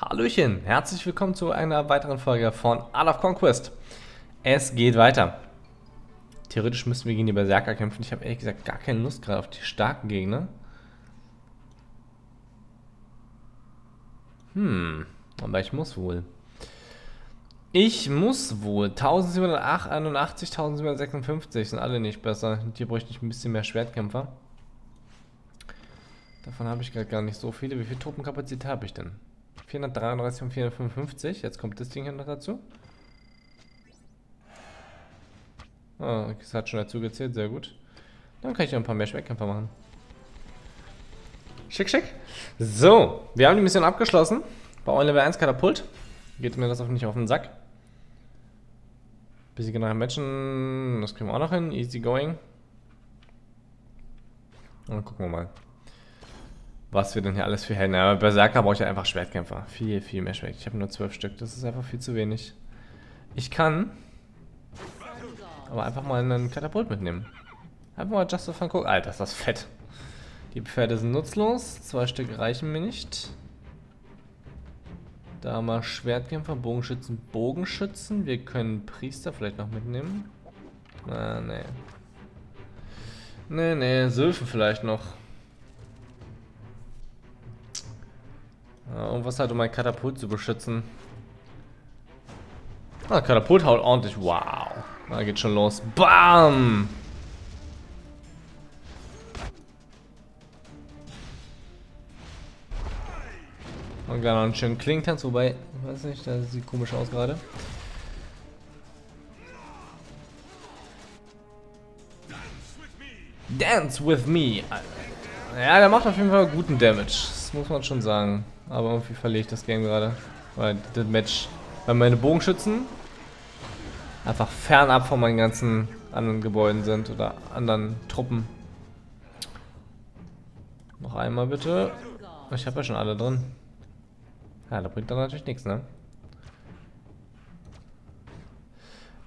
Hallöchen, herzlich willkommen zu einer weiteren Folge von Art of Conquest. Es geht weiter. Theoretisch müssen wir gegen die Berserker kämpfen. Ich habe ehrlich gesagt gar keine Lust gerade auf die starken Gegner. Hm, aber ich muss wohl. Ich muss wohl. 1781, 1756 sind alle nicht besser. Hier bräuchte ich ein bisschen mehr Schwertkämpfer. Davon habe ich gerade gar nicht so viele. Wie viel Truppenkapazität habe ich denn? 433 und 455. Jetzt kommt das Ding hier noch dazu. Ah, das hat schon dazu gezählt. Sehr gut. Dann kann ich noch ein paar mehr Schwertkämpfer machen. Schick, schick. So, wir haben die Mission abgeschlossen. Bei Level 1 Katapult. Geht mir das auch nicht auf den Sack. Besiege nachher Matchen, das kriegen wir auch noch hin. Easy going. Und dann gucken wir mal, was wir denn hier alles für Helden haben. Aber Berserker brauche ich ja einfach Schwertkämpfer. Viel, viel mehr Schwert. Ich habe nur zwölf Stück. Das ist einfach viel zu wenig. Ich kann aber einfach mal einen Katapult mitnehmen. Einfach mal just for fun gucken. Alter, ist das fett. Die Pferde sind nutzlos. Zwei Stück reichen mir nicht. Da mal Schwertkämpfer, Bogenschützen, Bogenschützen. Wir können Priester vielleicht noch mitnehmen. Ah, nee. Nee, nee, Sylphen vielleicht noch. Ja, irgendwas halt, um mein Katapult zu beschützen. Ah, Katapult haut ordentlich. Wow. Da geht schon los. Bam! Und gleich noch einen schönen Klingentanz, wobei, ich weiß nicht, das sieht komisch aus gerade. Dance with me. Ja, der macht auf jeden Fall guten Damage. Muss man schon sagen. Aber irgendwie verliere ich das Game gerade. Weil das Match, weil meine Bogenschützen einfach fernab von meinen ganzen anderen Gebäuden sind oder anderen Truppen. Noch einmal bitte. Ich habe ja schon alle drin. Ja, da bringt dann natürlich nichts, ne?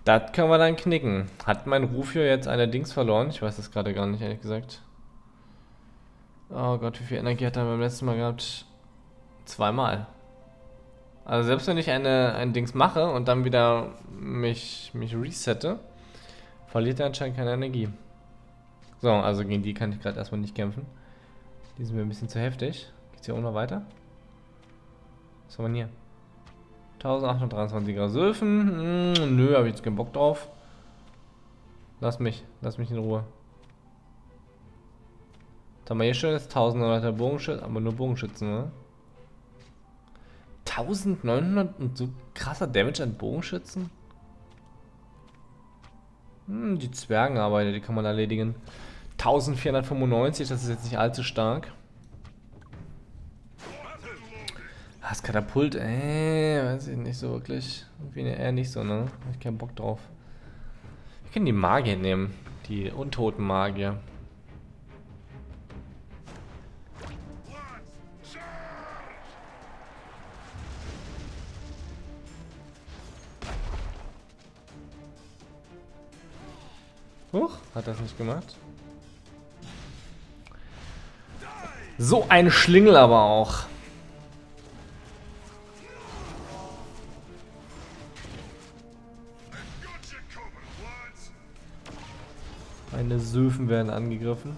Das können wir dann knicken. Hat mein Rufio jetzt eine Dings verloren? Ich weiß das gerade gar nicht, ehrlich gesagt. Oh Gott, wie viel Energie hat er beim letzten Mal gehabt? Zweimal. Also selbst wenn ich eine, ein Dings mache und dann wieder mich, mich resette, verliert er anscheinend keine Energie. So, also gegen die kann ich gerade erstmal nicht kämpfen. Die sind mir ein bisschen zu heftig. Geht's hier auch noch weiter? Was haben wir hier? 1823er Sylphen. Hm, nö, habe ich jetzt keinen Bock drauf. Lass mich, lass mich in Ruhe. Jetzt haben wir hier schon jetzt 1900er Bogenschützen, aber nur Bogenschützen, ne? 1900 und so krasser Damage an Bogenschützen? Hm, die Zwergenarbeiter, die kann man erledigen. 1495, das ist jetzt nicht allzu stark. Das Katapult, äh, weiß ich nicht so wirklich. Irgendwie eher nicht so, ne? Hab ich keinen Bock drauf. Wir können die Magier nehmen. Die untoten Magier. Huch, hat das nicht gemacht. So ein Schlingel aber auch. Meine Söfen werden angegriffen.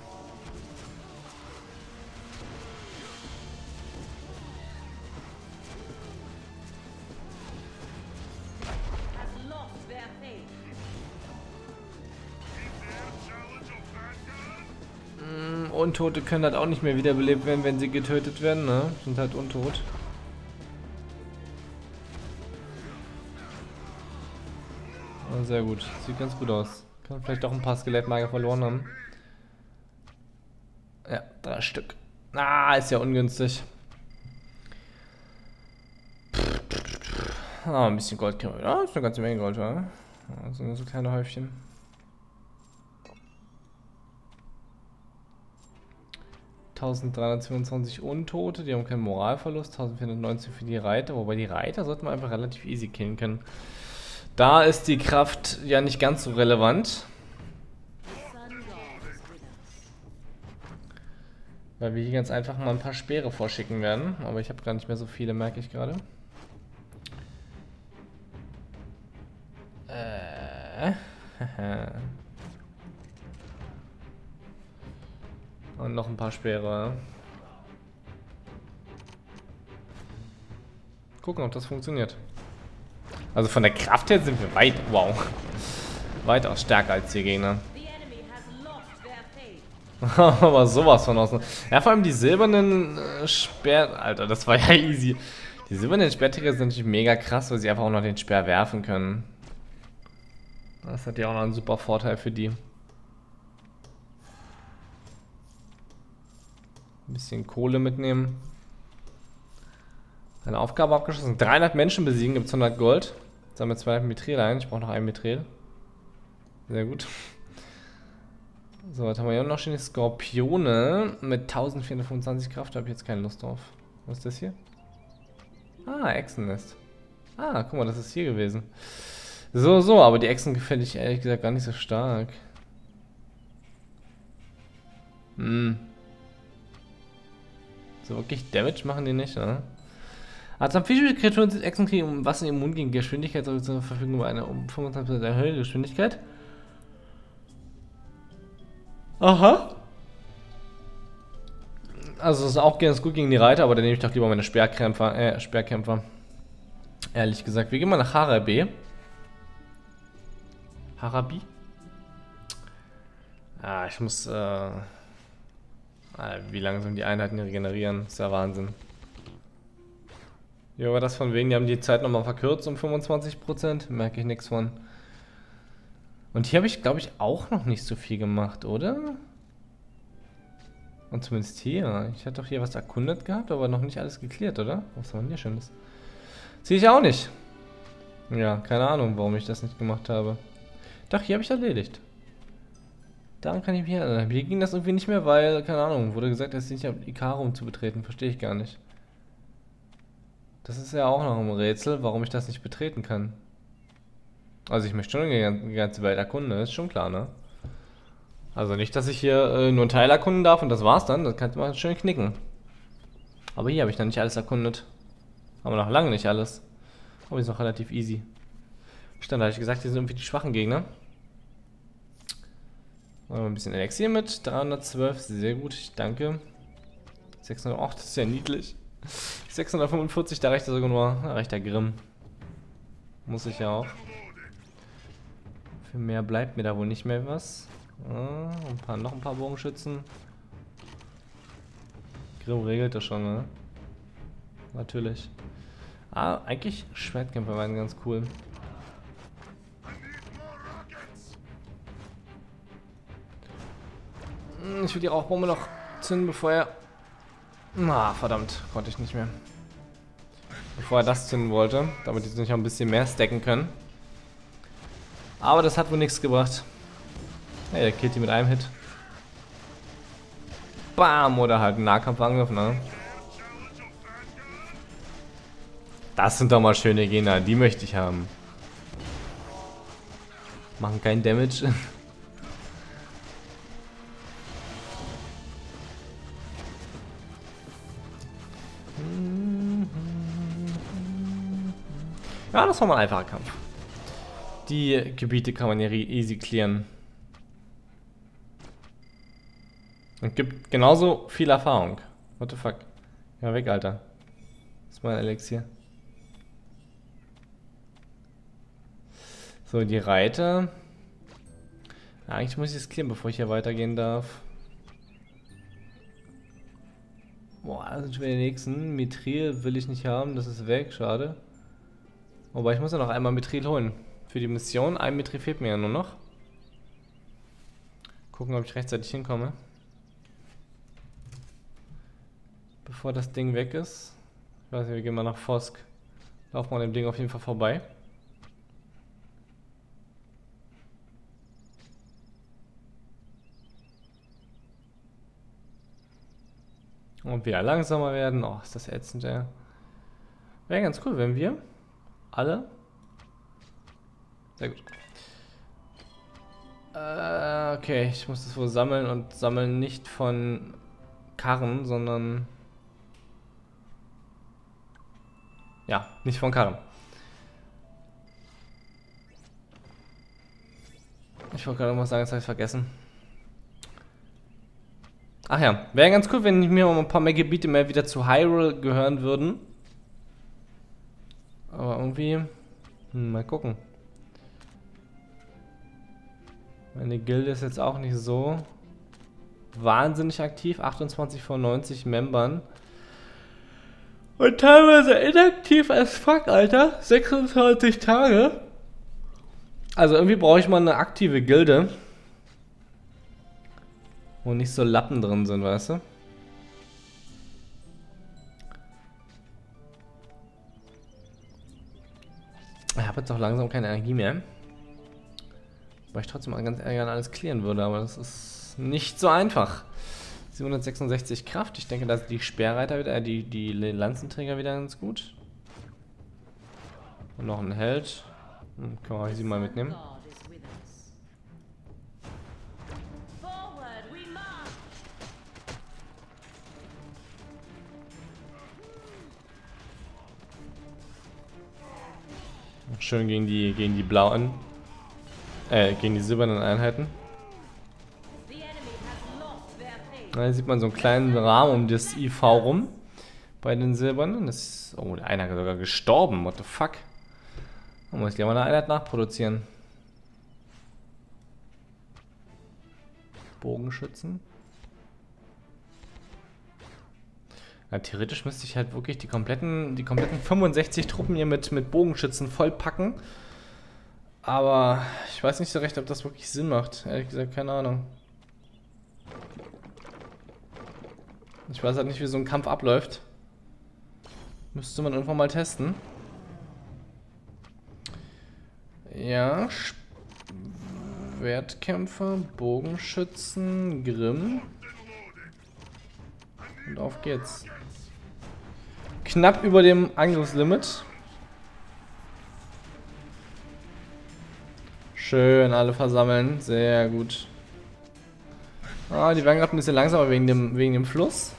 Untote können halt auch nicht mehr wiederbelebt werden, wenn sie getötet werden, ne? Sind halt untot. Oh, sehr gut. Sieht ganz gut aus. Kann vielleicht auch ein paar Skelettmager verloren haben. Ja, drei Stück. Ah, ist ja ungünstig. Ah, ein bisschen Gold können wir. Ja, ist eine ganze Menge Gold, ja. Also nur so kleine Häufchen. ...1322 Untote, die haben keinen Moralverlust, 1419 für die Reiter, wobei die Reiter sollten wir einfach relativ easy killen können. Da ist die Kraft ja nicht ganz so relevant. Weil wir hier ganz einfach mal ein paar Speere vorschicken werden. Aber ich habe gar nicht mehr so viele, merke ich gerade. Äh. Und noch ein paar Speere. Gucken, ob das funktioniert. Also von der Kraft her sind wir weit, wow, weitaus stärker als die Gegner. Aber sowas von außen. Ja, vor allem die silbernen äh, Speer... Alter, das war ja easy. Die silbernen Speerträger sind natürlich mega krass, weil sie einfach auch noch den Speer werfen können. Das hat ja auch noch einen super Vorteil für die. Ein bisschen Kohle mitnehmen. Eine Aufgabe abgeschlossen. 300 Menschen besiegen, gibt es 100 Gold. Jetzt haben wir 200 Mithril ein. Ich brauche noch ein Mithril. Sehr gut. So, was haben wir hier noch stehen? Skorpione mit 1425 Kraft. Da habe ich jetzt keine Lust drauf. Was ist das hier? Ah, Echsennest. Ah, guck mal, das ist hier gewesen. So, so, aber die Echsen gefällt ich ehrlich gesagt gar nicht so stark. Hm. So wirklich Damage machen die nicht, ne? Als amphische Kreaturen sind Echsen kriegen um Wasser immun gegen Geschwindigkeit soll zur Verfügung über eine um 25% erhöhte Geschwindigkeit. Aha. Also das ist auch ganz gut gegen die Reiter, aber dann nehme ich doch lieber meine Speerkämpfer, äh, Speerkämpfer. Ehrlich gesagt. Wir gehen mal nach Harabe. Harabi? Ah, ich muss, äh, wie langsam die Einheiten regenerieren. ist ja Wahnsinn. Ja, war das von wegen, die haben die Zeit nochmal verkürzt um 25%. Merke ich nichts von. Und hier habe ich, glaube ich, auch noch nicht so viel gemacht, oder? Und zumindest hier. Ich hatte doch hier was erkundet gehabt, aber noch nicht alles geklärt, oder? Was war denn hier Schönes? Sehe ich auch nicht. Ja, keine Ahnung, warum ich das nicht gemacht habe. Doch, hier habe ich erledigt. Daran kann ich mich erinnern. Hier ging das irgendwie nicht mehr, weil, keine Ahnung, wurde gesagt, es ist nicht auf Ikarum zu betreten. Verstehe ich gar nicht. Das ist ja auch noch ein Rätsel, warum ich das nicht betreten kann. Also ich möchte schon die ganze Welt erkunden, ist schon klar, ne? Also nicht, dass ich hier äh, nur einen Teil erkunden darf und das war's dann. Das kannst du mal schön knicken. Aber hier habe ich noch nicht alles erkundet. Aber noch lange nicht alles. Aber ist noch relativ easy. Stand, da habe ich gesagt, hier sind irgendwie die schwachen Gegner. Machen wir ein bisschen Elixier mit. 312, sehr gut, danke. 608, das ist ja niedlich. 645, da reicht er sogar nur. Da reicht der Grimm. Muss ich ja auch. Für mehr bleibt mir da wohl nicht mehr was. Ah, ein paar, noch ein paar Bogenschützen. Grimm regelt das schon, ne? Natürlich. Ah, eigentlich Schwertkämpfer waren ganz cool. Ich will die Rauchbombe noch zünden, bevor er... Na, verdammt, konnte ich nicht mehr. Bevor er das zünden wollte, damit die sich auch ein bisschen mehr stacken können. Aber das hat wohl nichts gebracht. Ja, er killt die mit einem Hit. Bam! Oder halt ein Nahkampfangriff, ne? Das sind doch mal schöne Gegner, die möchte ich haben. Machen keinen Damage. Ja, das war mal ein einfacher Kampf. Die Gebiete kann man ja easy klären. Und gibt genauso viel Erfahrung. What the fuck? Ja, weg, Alter. Das ist mein Elixier. So, die Reiter. Eigentlich muss ich es klären, bevor ich hier weitergehen darf. Boah, das sind schon wieder die nächsten. Mithril will ich nicht haben, das ist weg, schade. Wobei ich muss ja noch einmal Mithril holen. Für die Mission. Ein Mithril fehlt mir ja nur noch. Gucken, ob ich rechtzeitig hinkomme. Bevor das Ding weg ist. Ich weiß nicht, wir gehen mal nach Fosk. Laufen wir an dem Ding auf jeden Fall vorbei. Und wieder langsamer werden. Oh, ist das ätzend, ey. Wäre ganz cool, wenn wir alle? Sehr gut. Äh, okay, ich muss das wohl sammeln und sammeln nicht von Karren, sondern... Ja, nicht von Karren. Ich wollte gerade mal sagen, jetzt habe ich vergessen. Ach ja, wäre ganz cool, wenn mir ein paar mehr Gebiete mehr wieder zu Hyrule gehören würden. Aber irgendwie... Hm, mal gucken. Meine Gilde ist jetzt auch nicht so wahnsinnig aktiv. 28 von 90 Membern. Und teilweise inaktiv als fuck, Alter. 26 Tage. Also irgendwie brauche ich mal eine aktive Gilde. Wo nicht so Lappen drin sind, weißt du? Ich habe jetzt auch langsam keine Energie mehr. Weil ich trotzdem ganz gerne alles klären würde, aber das ist nicht so einfach. 766 Kraft. Ich denke, dass die Speerreiter wieder, äh, die, die Lanzenträger wieder ganz gut. Und noch ein Held. Hm, kann man sie mal mitnehmen. Schön gegen die gegen die blauen äh, gegen die silbernen Einheiten. Da sieht man so einen kleinen Rahmen um das IV rum. Bei den silbernen. Das oh, der eine hat sogar gestorben. What the fuck? Da muss ich ja mal eine Einheit nachproduzieren. Bogenschützen. Ja, theoretisch müsste ich halt wirklich die kompletten, die kompletten 65 Truppen hier mit, mit Bogenschützen vollpacken. Aber ich weiß nicht so recht, ob das wirklich Sinn macht. Ehrlich gesagt, keine Ahnung. Ich weiß halt nicht, wie so ein Kampf abläuft. Müsste man irgendwann mal testen. Ja, Schwertkämpfer, Bogenschützen, Grimm. Und auf geht's. Knapp über dem Angriffslimit. Schön, alle versammeln. Sehr gut. Ah, die werden gerade ein bisschen langsamer wegen dem, wegen dem Fluss.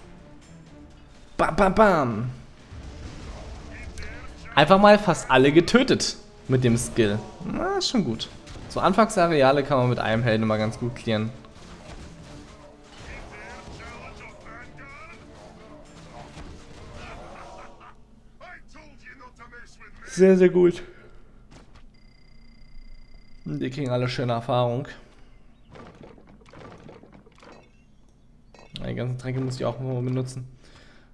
Bam, bam, bam. Einfach mal fast alle getötet mit dem Skill. Na, ist schon gut. So Anfangsareale kann man mit einem Helden immer ganz gut klären. Sehr, sehr gut. Die kriegen alle schöne Erfahrung. Die ganzen Tränke muss ich auch mal benutzen.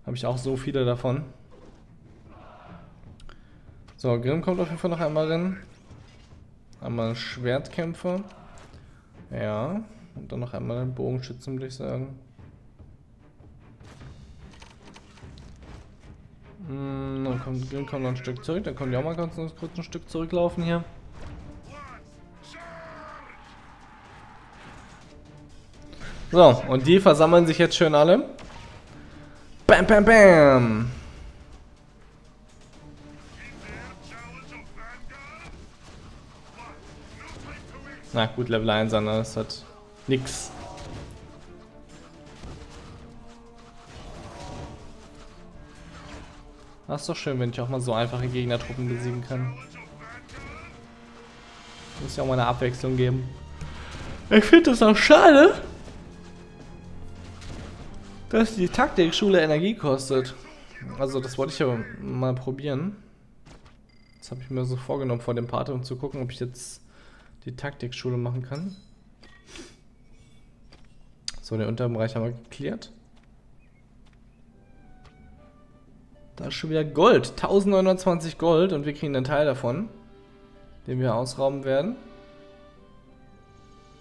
Habe ich auch so viele davon. So, Grimm kommt auf jeden Fall noch einmal rein. Einmal Schwertkämpfer. Ja. Und dann noch einmal ein Bogenschützen, würde ich sagen. Hm, dann kommt Grimm kommt noch ein Stück zurück. Dann können die auch mal ganz kurz ein Stück zurücklaufen hier. So, und die versammeln sich jetzt schön alle. Bam, bam, bam. Na gut, Level 1 an, das hat nix. Das ist doch schön, wenn ich auch mal so einfache Gegnertruppen besiegen kann. Muss ja auch mal eine Abwechslung geben. Ich finde das auch schade, dass die Taktikschule Energie kostet. Also das wollte ich ja mal probieren. Das habe ich mir so vorgenommen vor dem Part, um zu gucken, ob ich jetzt die Taktikschule machen kann. So, den unteren Bereich haben wir geklärt. Da ist schon wieder Gold. 1920 Gold und wir kriegen einen Teil davon, den wir ausrauben werden.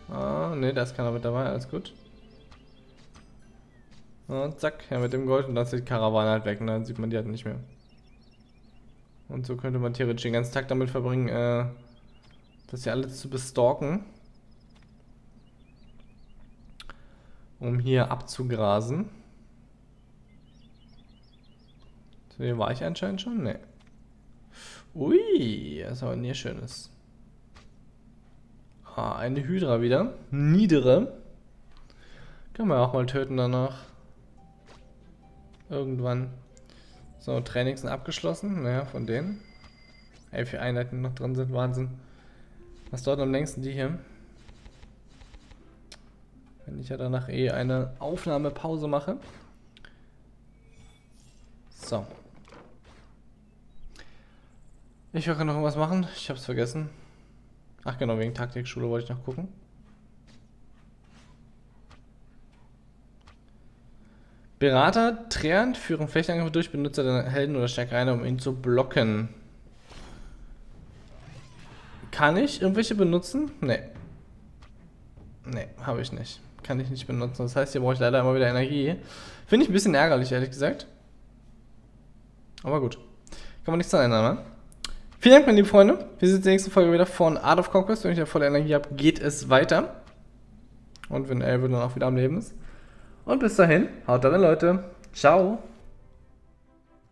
Ah, ne, da ist keiner mit dabei, alles gut. Und zack, ja mit dem Gold und dann ist die Karawane halt weg und dann sieht man die halt nicht mehr. Und so könnte man theoretisch den ganzen Tag damit verbringen, äh, das hier alles zu bestalken. Um hier abzugrasen. So, hier war ich anscheinend schon? Ne. Ui, das ist aber nicht schönes. Ah, eine Hydra wieder. Niedere. Kann man auch mal töten danach. Irgendwann. So, Trainings sind abgeschlossen. Naja, von denen. Ey, viele Einheiten noch drin sind. Wahnsinn. Was dauert am längsten die hier? Wenn ich ja danach eh eine Aufnahmepause mache. So. Ich will noch was machen. Ich hab's vergessen. Ach genau, wegen Taktikschule wollte ich noch gucken. Berater, Treant führen Flechtangriffe durch, Benutzer der Helden oder Stärkereiner, um ihn zu blocken. Kann ich irgendwelche benutzen? Nee. Nee, habe ich nicht. Kann ich nicht benutzen. Das heißt, hier brauche ich leider immer wieder Energie. Finde ich ein bisschen ärgerlich, ehrlich gesagt. Aber gut. Kann man nichts daran ändern, ne? Vielen Dank, meine lieben Freunde. Wir sehen uns in der nächsten Folge wieder von Art of Conquest. Wenn ich da volle Energie habe, geht es weiter. Und wenn Elbe dann auch wieder am Leben ist. Und bis dahin, haut rein, Leute. Ciao.